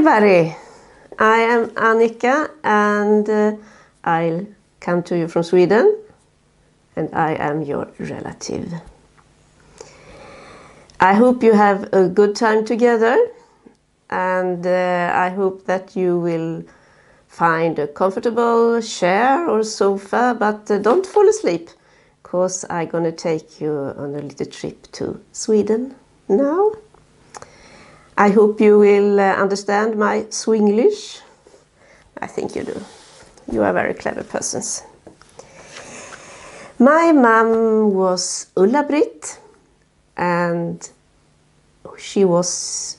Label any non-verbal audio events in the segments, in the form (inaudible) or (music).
everybody! I am Annika and uh, I'll come to you from Sweden and I am your relative. I hope you have a good time together and uh, I hope that you will find a comfortable chair or sofa but uh, don't fall asleep because I'm gonna take you on a little trip to Sweden now. I hope you will uh, understand my Swinglish. I think you do. You are very clever persons. My mom was Ulla-Britt and she was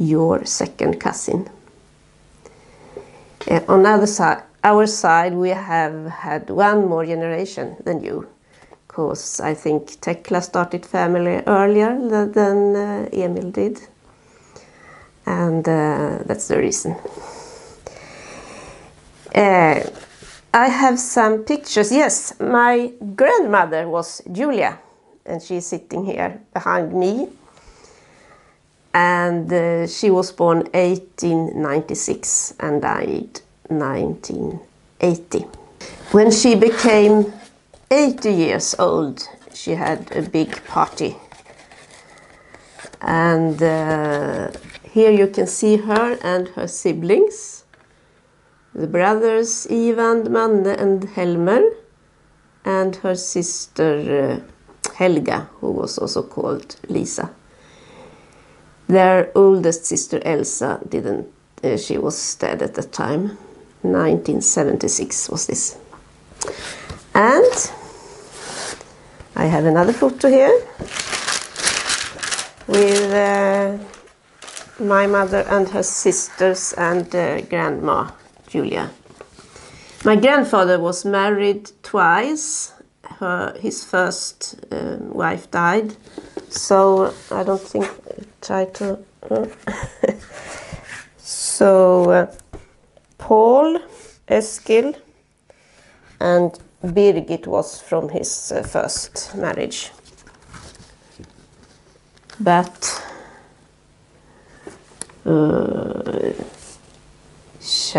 your second cousin. Uh, on other side, our side, we have had one more generation than you, because I think Tekla started family earlier than uh, Emil did and uh, that's the reason. Uh, I have some pictures. Yes, my grandmother was Julia, and she's sitting here behind me. And uh, she was born 1896 and died 1980. When she became 80 years old, she had a big party. And uh, here you can see her and her siblings, the brothers Ivan, Manne and Helmer, and her sister uh, Helga, who was also called Lisa. Their oldest sister Elsa didn't, uh, she was dead at the time. 1976 was this. And I have another photo here with uh, my mother and her sisters and uh, grandma Julia. My grandfather was married twice. Her, his first uh, wife died, so I don't think try to. Uh, (laughs) so uh, Paul, Eskil, and Birgit was from his uh, first marriage. But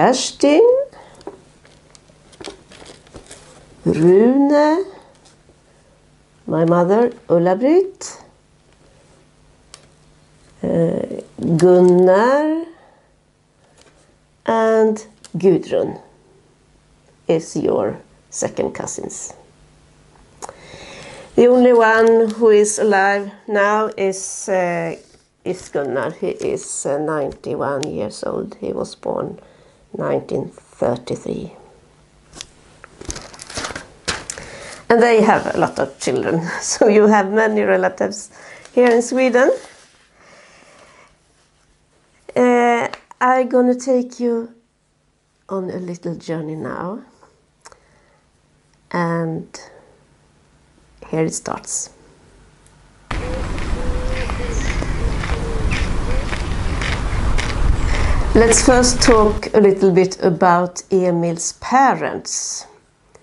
Kerstin, Rune, my mother Ulla-Britt, uh, Gunnar, and Gudrun is your second cousins. The only one who is alive now is uh, is Gunnar. He is uh, 91 years old. He was born 1933. And they have a lot of children, (laughs) so you have many relatives here in Sweden. Uh, I'm gonna take you on a little journey now. And here it starts. Let's first talk a little bit about Emil's parents,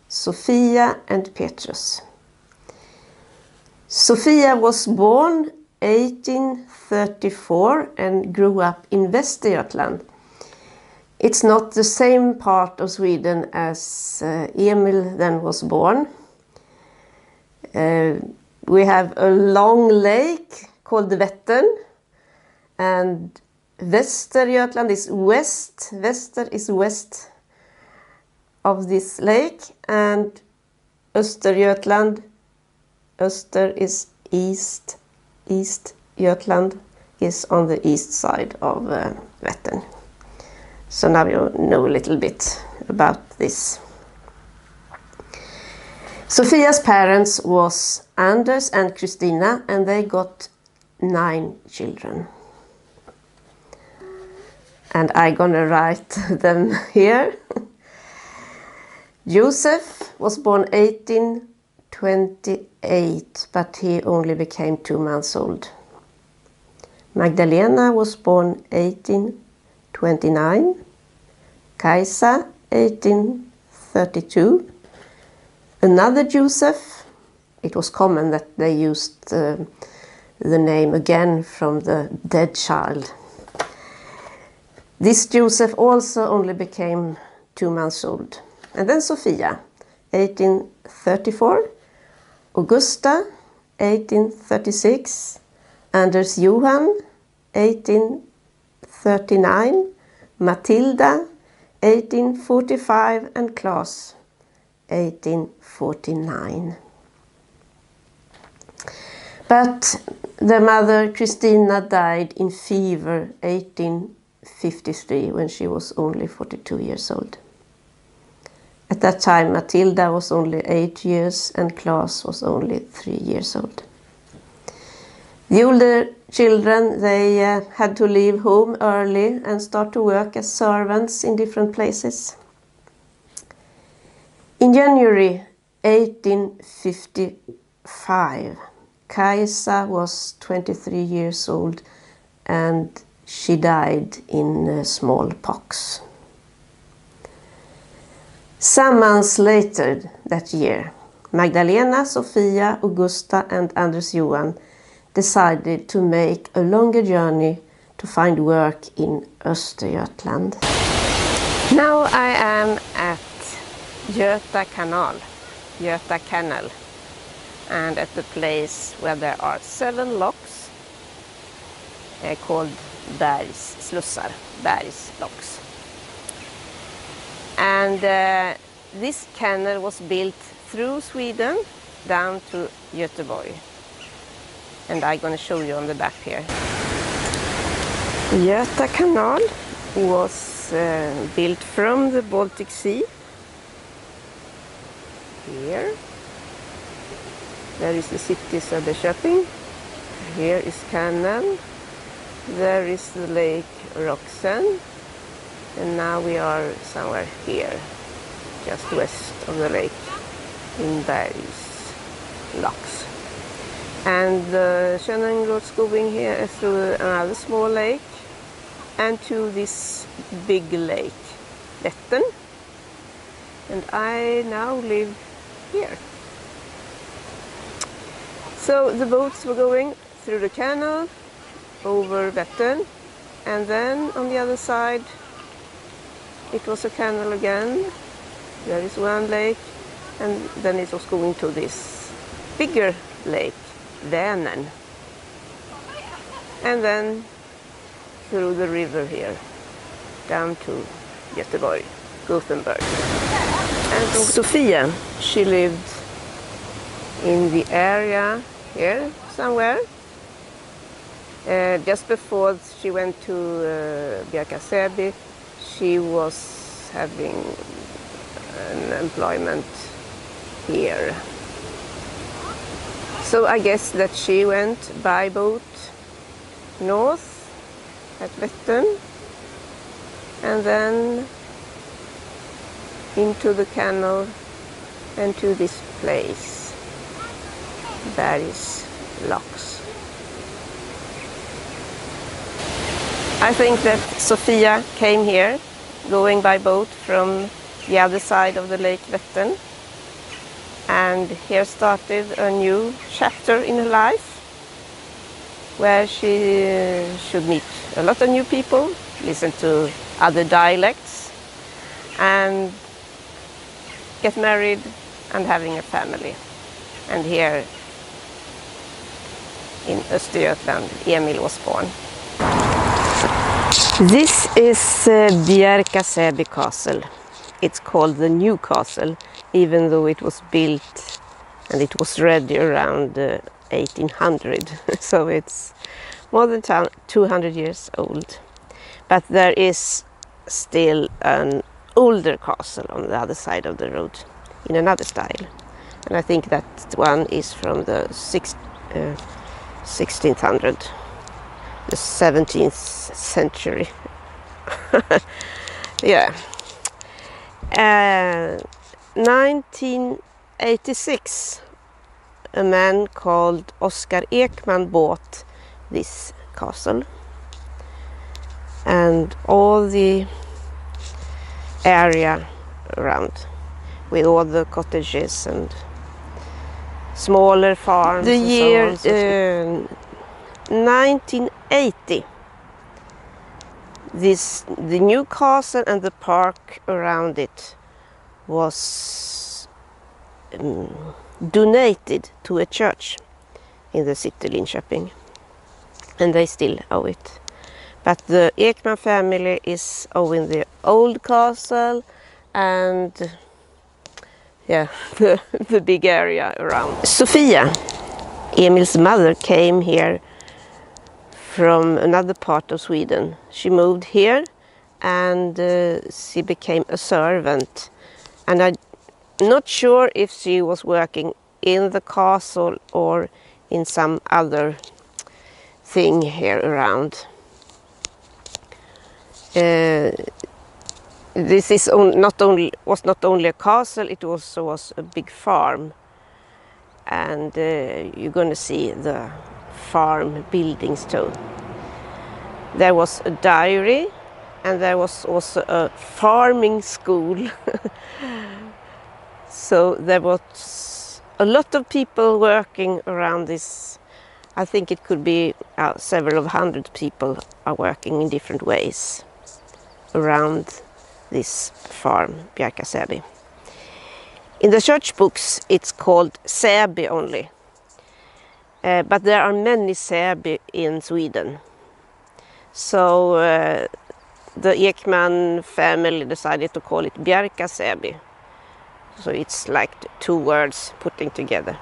Sofia and Petrus. Sofia was born 1834 and grew up in Västergötland. It's not the same part of Sweden as uh, Emil then was born. Uh, we have a long lake called the Vättern and Västergötland is west, Väster is west of this lake and Östergötland, Öster is east, East Götland is on the east side of uh, Vättern. So now you know a little bit about this. Sofia's parents was Anders and Christina and they got nine children and I'm gonna write (laughs) them here. Joseph was born 1828, but he only became two months old. Magdalena was born 1829, Kaisa 1832, another Joseph. It was common that they used uh, the name again from the dead child This Joseph also only became two months old. And then Sophia, 1834, Augusta, 1836, Anders Johan, 1839, Matilda, 1845, and Claes, 1849. But the mother, Christina, died in fever 1853 when she was only 42 years old. At that time, Matilda was only eight years and Claes was only three years old. The older children, they uh, had to leave home early and start to work as servants in different places. In January 1855, Kajsa was 23 years old and she died in uh, smallpox. Some months later that year, Magdalena, Sofia, Augusta, and Anders Johan decided to make a longer journey to find work in Östergötland. Now I am at Göta kanal, Göta canal, and at the place where there are seven locks called Bergs slussar, Bergs locks. And uh, this canal was built through Sweden down to Göteborg. And I'm going to show you on the back here. Göta Canal was uh, built from the Baltic Sea. Here. There is the city Söderköping. Here is canal. There is the lake Roxen and now we are somewhere here just west of the lake in Bergs locks and the Könningrot going here through another small lake and to this big lake Vättern. And I now live here. So the boats were going through the canal over Vättern and then on the other side it was a canal again. There is one lake and then it was going to this bigger lake, Vänern. And then through the river here down to Göteborg, Gothenburg. And Sofia, she lived in the area here somewhere. Uh, just before she went to uh, Bjärka she was having an employment here. So I guess that she went by boat north at Vättern and then into the canal and to this place, Bergs Locks. I think that Sofia came here going by boat from the other side of the Lake Vättern. And here started a new chapter in her life where she should meet a lot of new people, listen to other dialects, and get married and having a family. And here in Östergötland, Emil was born. This is uh, Castle. It's called the New Castle, even though it was built and it was ready around uh, 1800. (laughs) so it's more than 200 years old. But there is still an older castle on the other side of the road in another style. And I think that one is from the six, uh, 1600 the 17th century. (laughs) yeah. Uh, 1986, a man called Oscar Ekman bought this castle and all the area around with all the cottages and smaller farms. The year so 1980. this the new castle and the park around it was um, donated to a church in the city Linköping and they still owe it. But the Ekman family is owing the old castle and yeah, (laughs) the, the big area around. Sofia, Emil's mother, came here from another part of Sweden. She moved here and uh, she became a servant. And I'm not sure if she was working in the castle or in some other thing here around. Uh, this is on, not only was not only a castle; it also was a big farm, and uh, you're going to see the farm buildings too. There was a dairy, and there was also a farming school. (laughs) so there was a lot of people working around this. I think it could be uh, several hundred people are working in different ways around this farm, Bjärka In the church books, it's called Säby only. Uh, but there are many Säby in Sweden. So uh, the Ekman family decided to call it Bjärka So it's like two words putting together.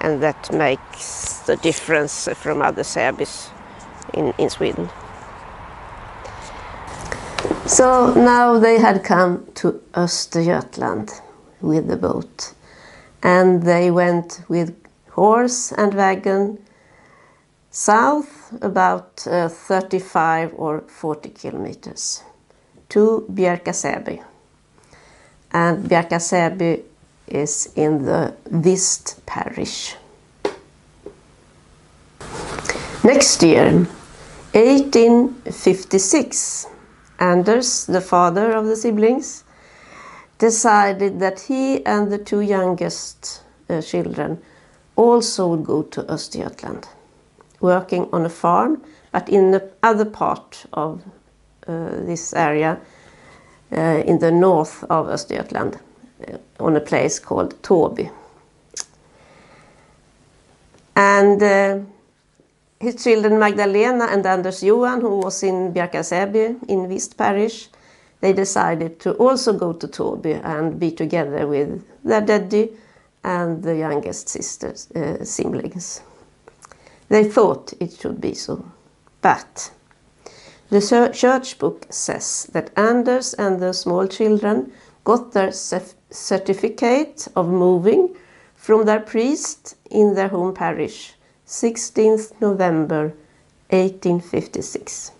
And that makes the difference from other Säbys in, in Sweden. So now they had come to Östergötland with the boat and they went with horse and wagon south about uh, 35 or 40 kilometers to Bjärka And Bjärka is in the Vist parish. Next year, 1856, Anders, the father of the siblings, decided that he and the two youngest uh, children also would go to Östergötland, working on a farm, but in the other part of uh, this area, uh, in the north of Östergötland, uh, on a place called Tåby. And uh, his children Magdalena and Anders Johan, who was in Bjärka in Vist parish, they decided to also go to Tåby and be together with their daddy and the youngest sister's uh, siblings. They thought it should be so, but the church book says that Anders and the small children got their certificate of moving from their priest in their home parish 16th November 1856.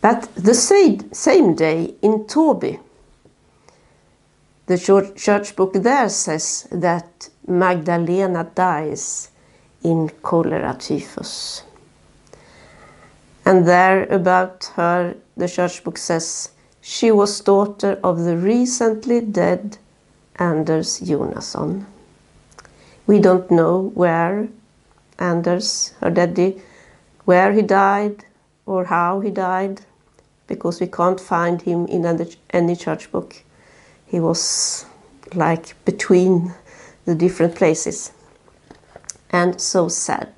But the same, day in Tåby, the church book there says that Magdalena dies in cholera typhus. And there about her, the church book says she was daughter of the recently dead Anders Jonasson. We don't know where Anders, her daddy, where he died or how he died, because we can't find him in any church book. He was like between the different places and so sad.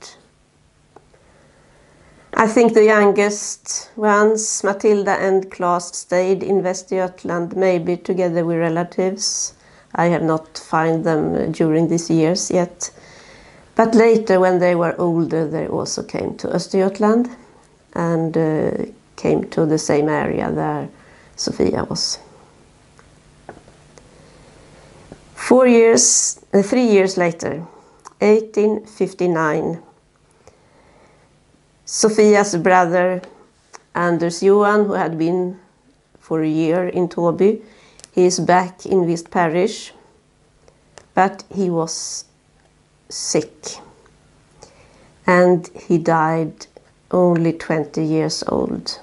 I think the youngest ones, Matilda and Claes, stayed in Västergötland, maybe together with relatives. I have not found them during these years yet. But later, when they were older, they also came to Östergötland and uh, came to the same area there Sofia was. Four years, uh, three years later, 1859, Sofia's brother Anders Johan, who had been for a year in Tåby, he is back in Vist Parish, but he was sick. And he died only 20 years old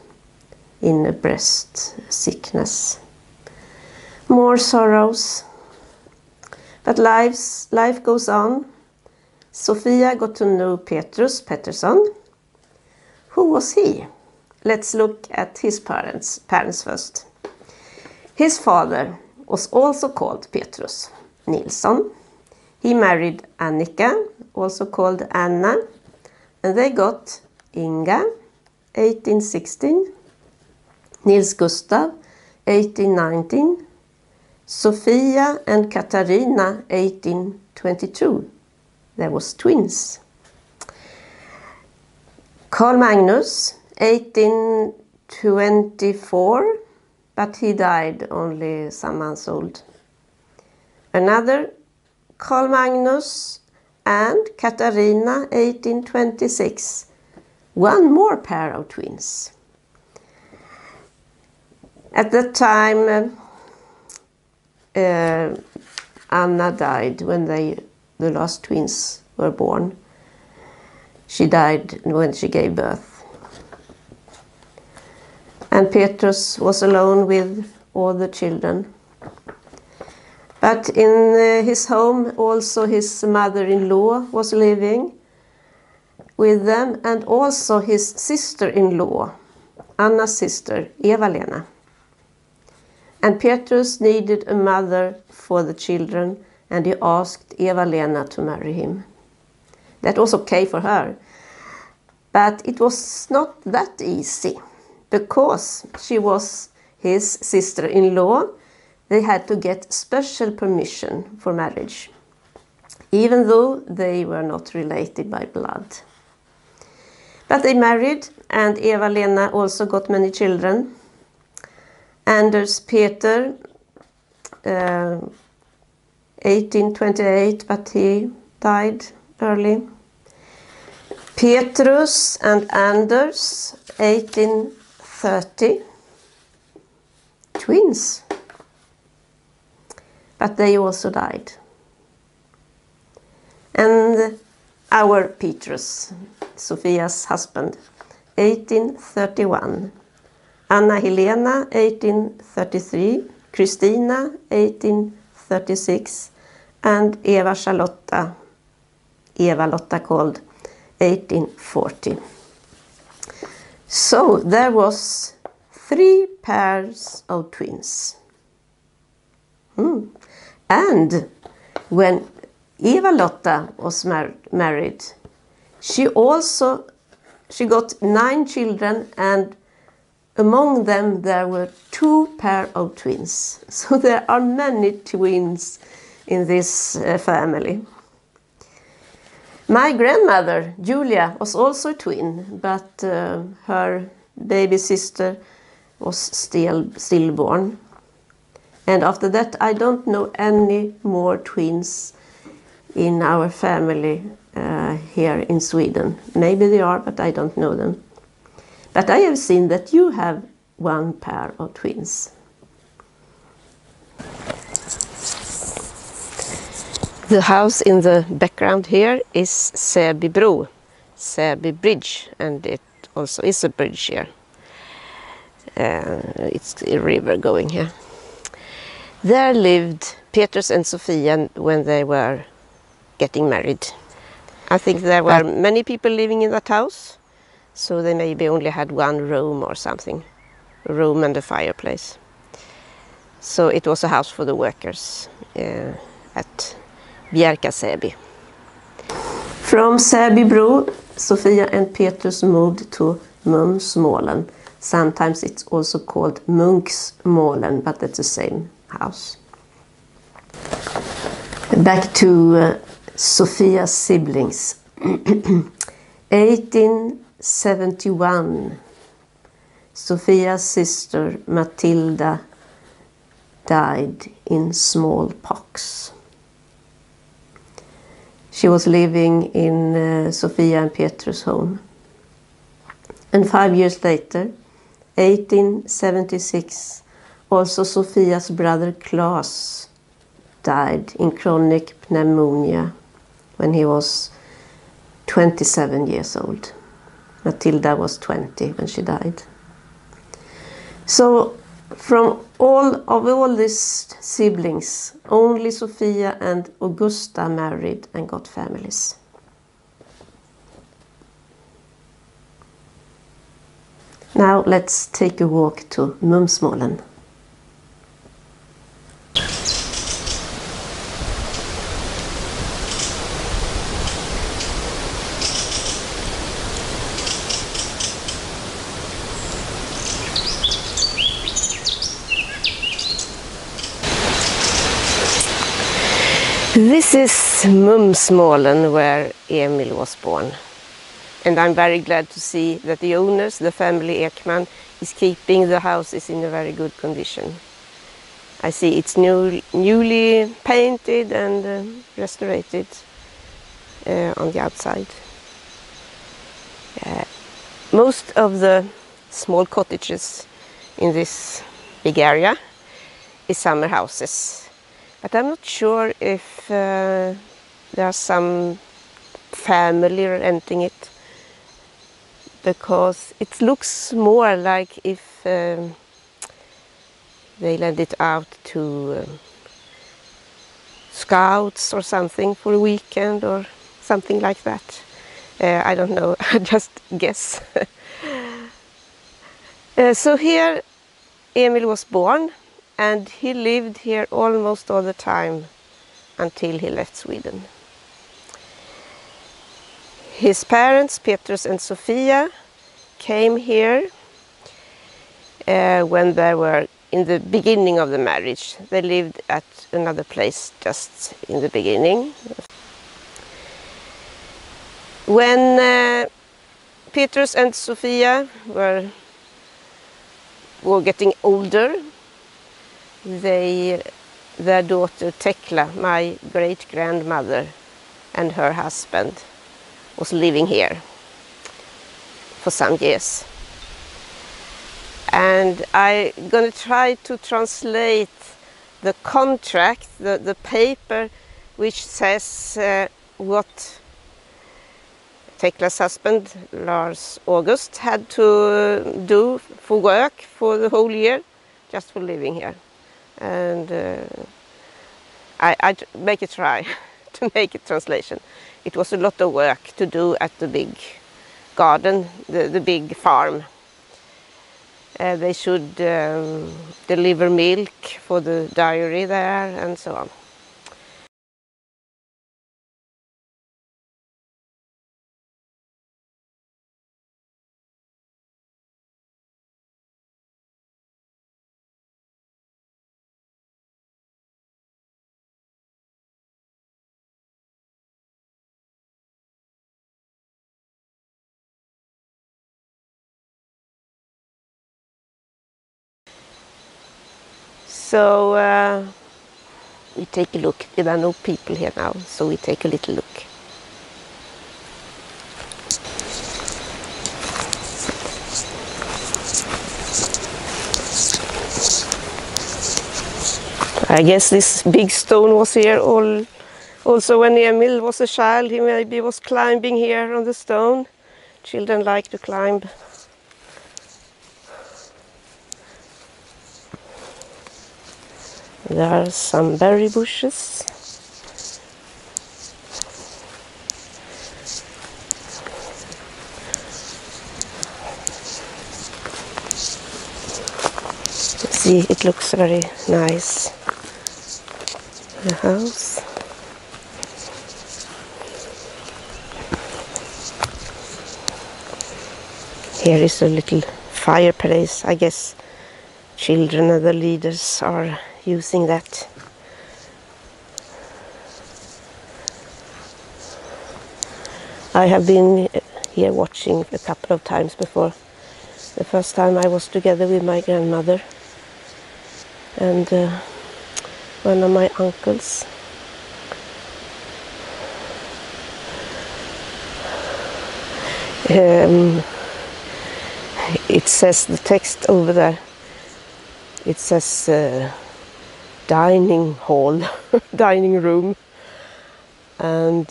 in a breast sickness. More sorrows. But life's, life goes on. Sofia got to know Petrus Pettersson. Who was he? let's look at his parents, parents first. His father was also called Petrus Nilsson. He married Annika, also called Anna, and they got Inga, 1816, Nils Gustav, 1819, Sofia and Katarina, 1822. There was twins. Carl Magnus, 1824, but he died only some months old. Another Carl Magnus and Katarina, 1826. One more pair of twins. At that time, uh, Anna died when they, the last twins were born. She died when she gave birth. And Petrus was alone with all the children. But in uh, his home, also his mother in law was living with them, and also his sister in law, Anna's sister, Eva-Lena. And Petrus needed a mother for the children, and he asked Eva-Lena to marry him. That was okay for her. But it was not that easy because she was his sister in law. They had to get special permission for marriage, even though they were not related by blood. But they married, and Eva-Lena also got many children. Anders Peter, uh, 1828, but he died early. Petrus and Anders, 1830. Twins. But they also died. And our Petrus, Sophia's husband, 1831. Anna Helena, 1833. Christina, 1836. And Eva Charlotta, Eva Lotta called, 1840. So there was three pairs of twins. Hmm. And when Eva Lotta was mar married, she also she got nine children and among them there were two pair of twins. (laughs) So there are many twins in this uh, family. My grandmother, Julia, was also a twin, but uh, her baby sister was still stillborn. And after that, I don't know any more twins in our family uh, here in Sweden. Maybe they are, but I don't know them. But I have seen that you have one pair of twins. The house in the background here is Säbybro, Säby Bridge, and it also is a bridge here. Uh, it's a river going here. There lived Petrus and Sofia when they were getting married. I think there were many people living in that house, so they maybe only had one room or something, a room and a fireplace. So it was a house for the workers uh, at Bjärka-Säby. From Säbybro, Sofia and Petrus moved to Mumsmålen. Sometimes it's also called Munksmålen, but it's the same house. Back to uh, Sofia's siblings. (clears throat) 1871. Sofia's sister Matilda died in smallpox. She was living in uh, Sofia and Petrus' home. And five years later, 1876, also Sofia's brother Claes died in chronic pneumonia when he was 27 years old. Matilda was 20 when she died. So from all of all these siblings, only Sofia and Augusta married and got families. Now let's take a walk to Mumsmålen. This is Mumsmålen where Emil was born. And I'm very glad to see that the owners, the family Ekman, is keeping the houses in a very good condition. I see it's new, newly painted and uh, restored uh, on the outside. Uh, most of the small cottages in this big area is summer houses but I'm not sure if uh, there are some family renting it because it looks more like if um, they lend it out to um, scouts or something for a weekend or something like that. Uh, I don't know, (laughs) I just guess. (laughs) uh, so here Emil was born and he lived here almost all the time until he left Sweden. His parents, Petrus and Sofia, came here uh, when they were in the beginning of the marriage. They lived at another place just in the beginning. When uh, Petrus and Sofia were, were getting older, they, their daughter Tekla, my great grandmother, and her husband was living here for some years. And I'm going to try to translate the contract, the, the paper which says uh, what Tekla's husband, Lars August, had to do for work for the whole year, just for living here and uh, I, I make a try (laughs) to make a translation. It was a lot of work to do at the big garden, the, the big farm. Uh, they should um, deliver milk for the dairy there and so on. So uh, we take a look. There are no people here now, so we take a little look. I guess this big stone was here all, also when Emil was a child. He maybe was climbing here on the stone. Children like to climb. There are some berry bushes. See, it looks very nice. The house. Here is a little fireplace. I guess children and the leaders are using that. I have been here watching a couple of times before. The first time I was together with my grandmother and uh, one of my uncles. Um, it says the text over there. It says uh, dining hall, (laughs) dining room. And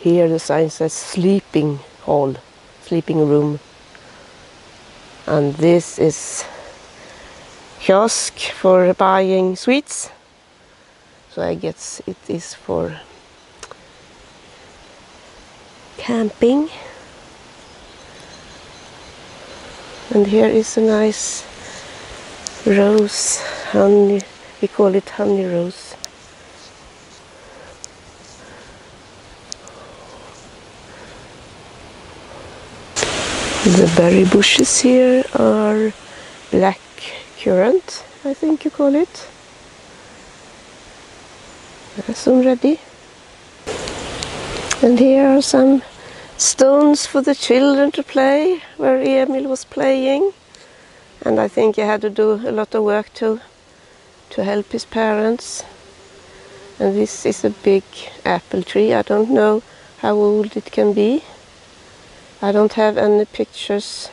here the sign says sleeping hall, sleeping room. And this is kiosk for buying sweets. So I guess it is for camping. And here is a nice rose, honey, we call it honey rose. The berry bushes here are black currant, I think you call it. Soon ready. And here are some stones for the children to play where Emil was playing. And I think he had to do a lot of work to to help his parents. And this is a big apple tree. I don't know how old it can be. I don't have any pictures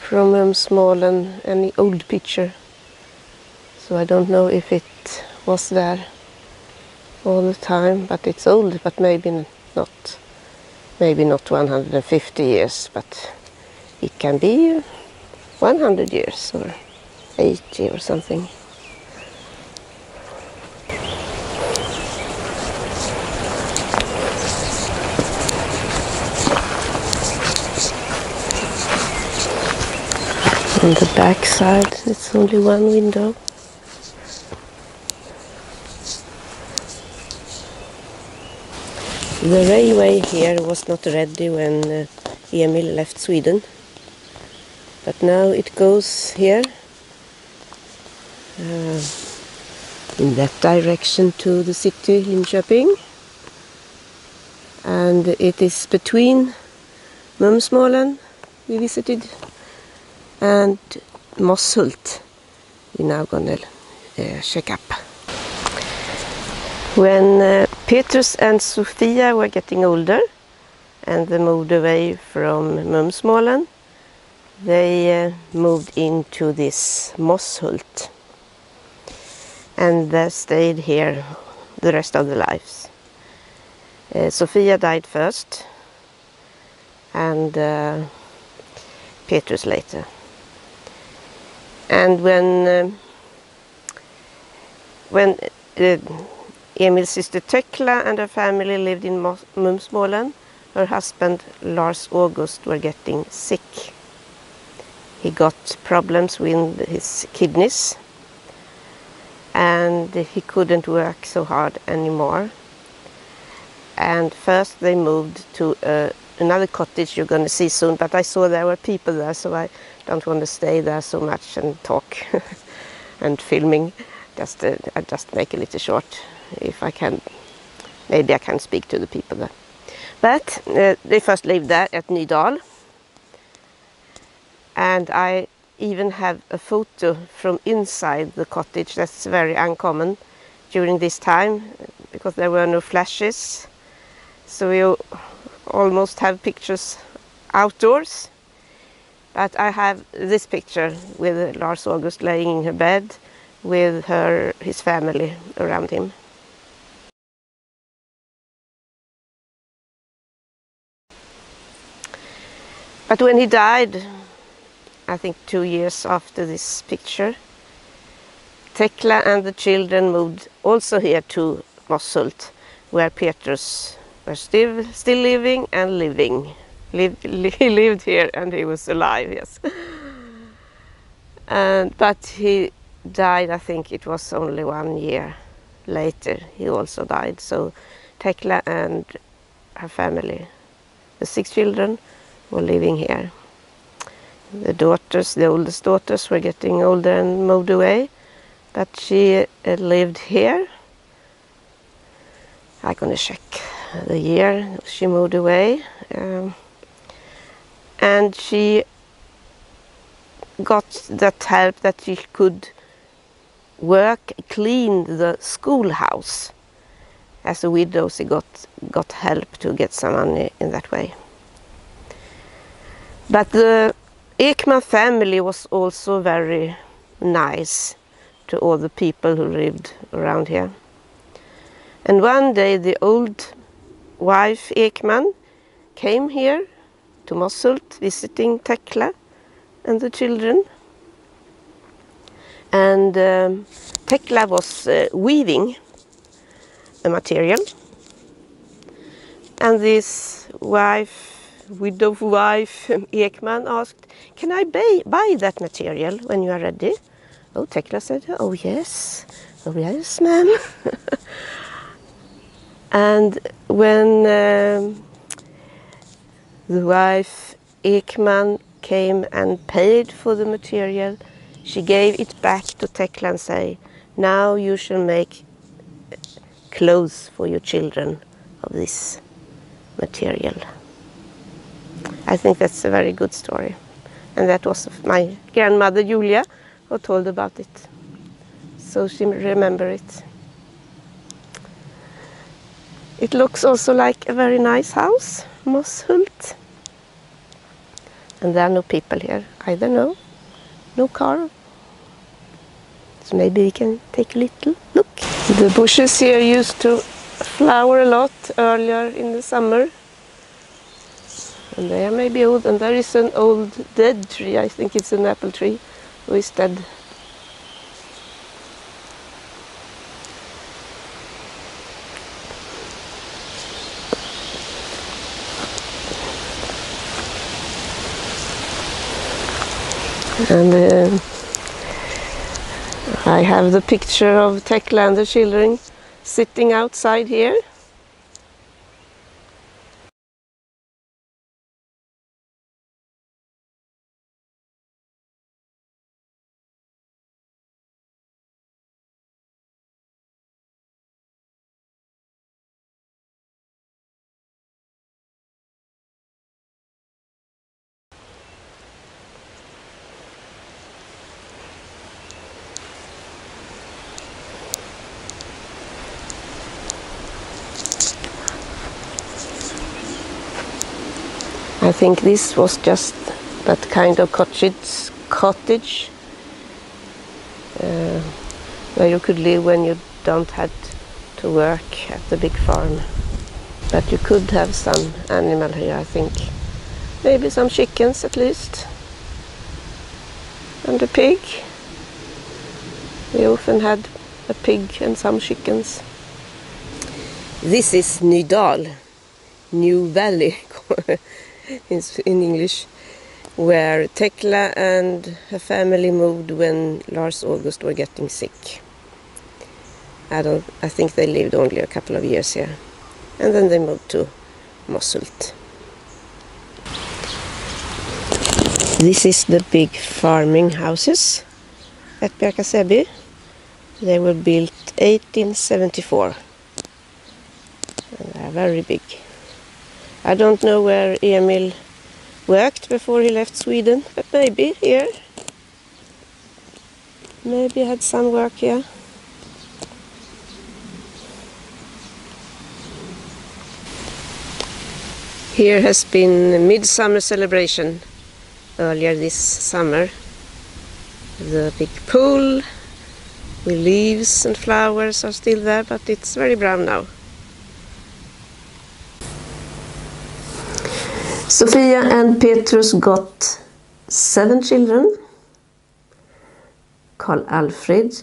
from um, small and any old picture. So I don't know if it was there all the time, but it's old, but maybe not, maybe not 150 years, but it can be 100 years or 80 or something. On the back side, it's only one window. The railway here was not ready when uh, Emil left Sweden, but now it goes here uh, in that direction to the city Linköping, and it is between Mumsmålen we visited and Mosshult we're now gonna uh, check up. When uh, Petrus and Sofia were getting older and they moved away from Mumsmålen, they uh, moved into this Mosshult and they stayed here the rest of their lives. Uh, Sofia died first and uh, Petrus later. And when uh, when uh, Emil's sister Tekla and her family lived in Mumsmålen, her husband Lars August were getting sick. He got problems with his kidneys and he couldn't work so hard anymore. And first they moved to uh, another cottage you're going to see soon, but I saw there were people there, so I don't want to stay there so much and talk (laughs) and filming. Just uh, I just make a little short if I can. Maybe I can speak to the people there. But uh, they first lived there at Nydal. And I even have a photo from inside the cottage. That's very uncommon during this time because there were no flashes. So we almost have pictures outdoors. But I have this picture with Lars August laying in her bed with her his family around him. But when he died, I think two years after this picture, Tekla and the children moved also here to Mosshult, where Petrus was still, still living and living. (laughs) He lived here and he was alive, yes. and, but he died, I think it was only one year later, he also died. So Tekla and her family, the six children, were living here. The daughters, the oldest daughters, were getting older and moved away, but she uh, lived here. I'm gonna check the year she moved away, um, and she got that help that she could work, clean the schoolhouse. As a widow, she got got help to get some money in that way. But the Ekman family was also very nice to all the people who lived around here. And one day the old wife Ekman came here to Mosshult visiting Tekla and the children. And um, Tekla was uh, weaving a material. And this wife widow wife Ekman asked, Can I buy, buy that material when you are ready? Oh, Tekla said, Oh, yes. Oh, yes, ma'am. (laughs) and when um, the wife Ekman came and paid for the material, she gave it back to Tekla and said, Now you shall make clothes for your children of this material. I think that's a very good story. And that was my grandmother Julia who told about it. So she remember it. It looks also like a very nice house, Mosshult. And there are no people here either, no. No car. So maybe we can take a little look. The bushes here used to flower a lot earlier in the summer. And they are maybe old. And there is an old dead tree, I think it's an apple tree, who is dead. And uh, I have the picture of Tekla and the children sitting outside here. Think this was just that kind of cottage, cottage uh, where you could live when you don't had to work at the big farm. But you could have some animal here, I think. Maybe some chickens at least. And a pig. We often had a pig and some chickens. This is Nydal, New Valley (laughs) in, in English, where Tekla and her family moved when Lars August were getting sick. I don't. I think they lived only a couple of years here, and then they moved to Mosshult. This is the big farming houses at Bjärka They were built 1874. And they are very big. I don't know where Emil worked before he left Sweden, but maybe here. Maybe had some work here. Here has been a midsummer celebration earlier this summer. The big pool with leaves and flowers are still there, but it's very brown now. Sofia and Petrus got seven children. Karl Alfred,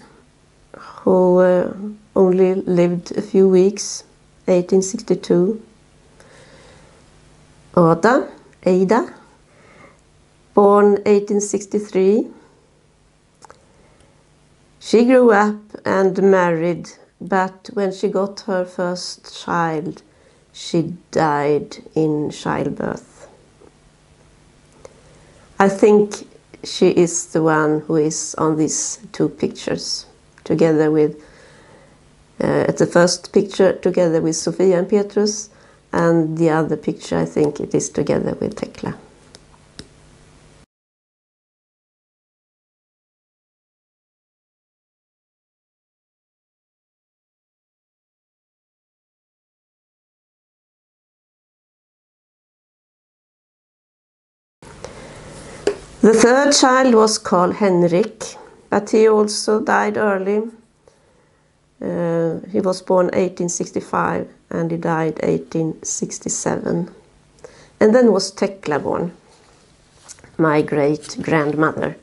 who uh, only lived a few weeks, 1862. Ada, Ada, born 1863. She grew up and married, but when she got her first child, she died in childbirth. I think she is the one who is on these two pictures together with uh, at the first picture together with Sofia and Petrus and the other picture I think it is together with Tekla. The third child was called Henrik, but he also died early. Uh, he was born 1865 and he died 1867. And then was Tekla born, my great grandmother,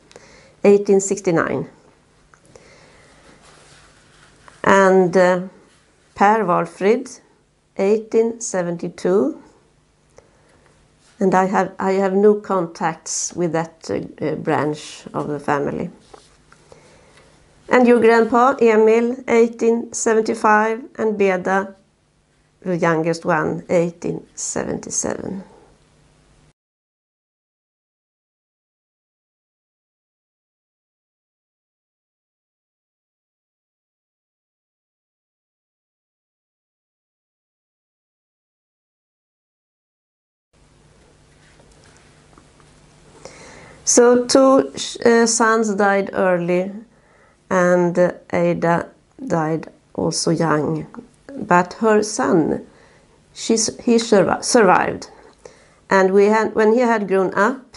1869. And uh, Per Walfrid, 1872. And I have, I have no contacts with that uh, branch of the family. And your grandpa, Emil, 1875, and Beda, the youngest one, 1877. So two uh, sons died early and uh, Ada died also young. But her son, she, he survived. And we had, when he had grown up,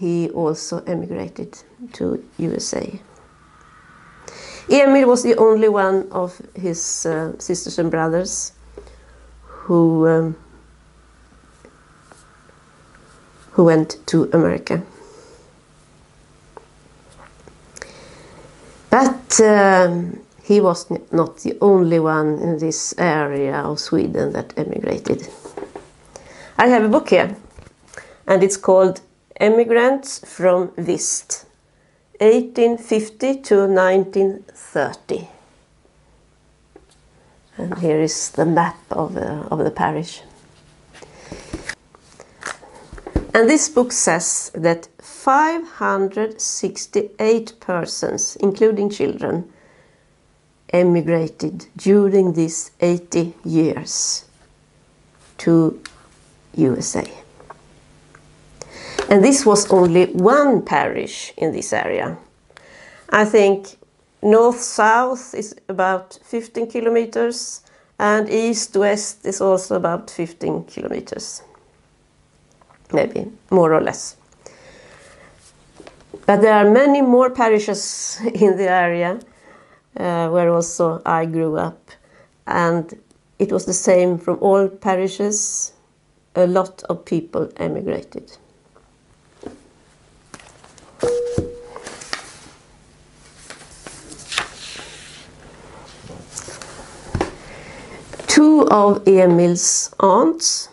he also emigrated to USA. Emil was the only one of his uh, sisters and brothers who um, who went to America. Um, he was not the only one in this area of Sweden that emigrated. I have a book here, and it's called Emigrants from Vist, 1850 to 1930. And here is the map of, uh, of the parish. And this book says that 568 persons, including children, emigrated during these 80 years to USA. And this was only one parish in this area. I think north-south is about 15 kilometers and east-west is also about 15 kilometers maybe more or less. But there are many more parishes (laughs) in the area uh, where also I grew up, and it was the same from all parishes. A lot of people emigrated. Two of Emil's aunts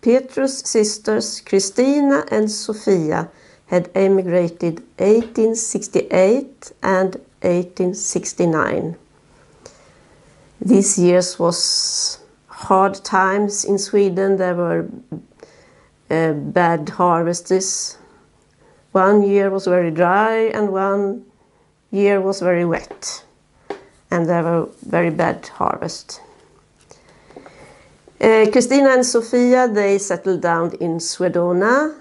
Petrus' sisters Christina and Sofia had emigrated 1868 and 1869. These years was hard times in Sweden. There were uh, bad harvests. One year was very dry and one year was very wet. And there were very bad harvest. Christina and Sofia, they settled down in Swedona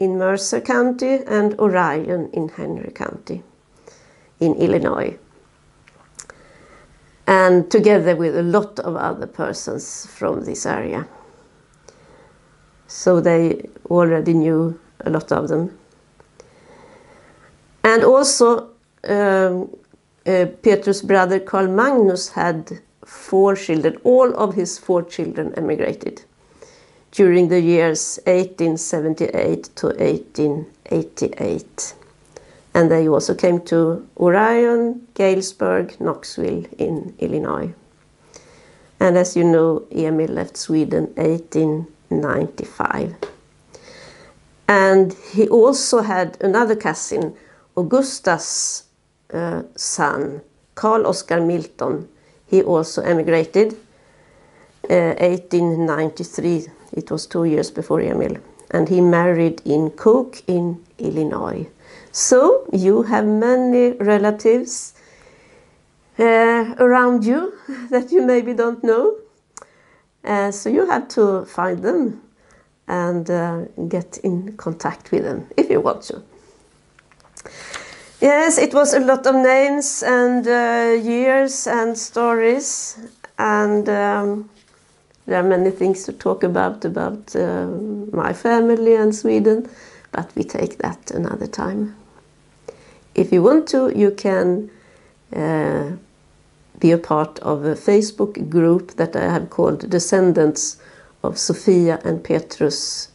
in Mercer County and Orion in Henry County in Illinois. And together with a lot of other persons from this area. So they already knew a lot of them. And also um, uh, Petrus' brother Carl Magnus had four children. All of his four children emigrated during the years 1878 to 1888. And they also came to Orion, Galesburg, Knoxville in Illinois. And as you know, Emil left Sweden 1895. And he also had another cousin, Augusta's uh, son, Carl Oscar Milton, he also emigrated uh, 1893. It was two years before Emil. And he married in Cook in Illinois. So you have many relatives uh, around you (laughs) that you maybe don't know. Uh, so you have to find them and uh, get in contact with them if you want to. Yes, it was a lot of names and uh, years and stories, and um, there are many things to talk about about uh, my family and Sweden, but we take that another time. If you want to, you can uh, be a part of a Facebook group that I have called Descendants of Sofia and Petrus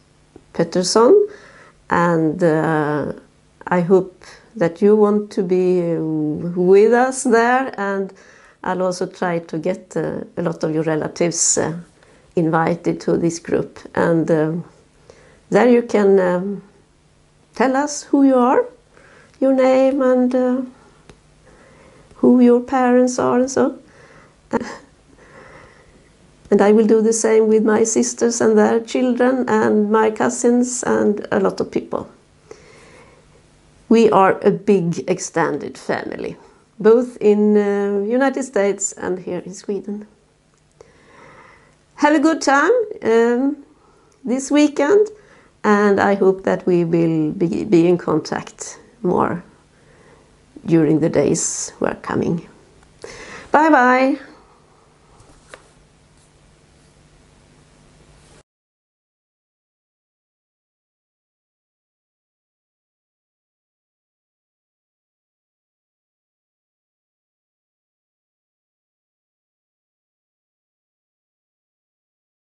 Pettersson, and uh, I hope that you want to be with us there and I'll also try to get uh, a lot of your relatives uh, invited to this group and uh, there you can um, tell us who you are, your name and uh, who your parents are and so. (laughs) And I will do the same with my sisters and their children and my cousins and a lot of people. We are a big extended family, both in uh, United States and here in Sweden. Have a good time um, this weekend and I hope that we will be, be in contact more during the days who are coming. Bye bye!